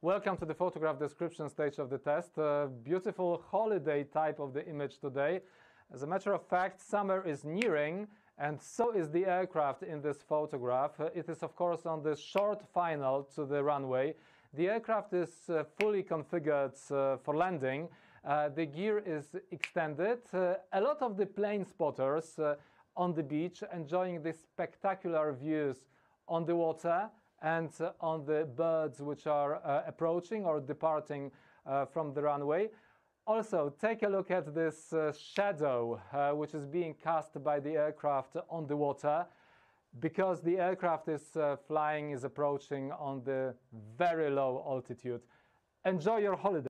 Welcome to the photograph description stage of the test. Uh, beautiful holiday type of the image today. As a matter of fact, summer is nearing and so is the aircraft in this photograph. Uh, it is of course on the short final to the runway. The aircraft is uh, fully configured uh, for landing. Uh, the gear is extended. Uh, a lot of the plane spotters on the beach enjoying the spectacular views on the water and on the birds which are uh, approaching or departing uh, from the runway. Also, take a look at this uh, shadow which is being cast by the aircraft on the water because the aircraft is flying, is approaching on the very low altitude. Enjoy your holiday.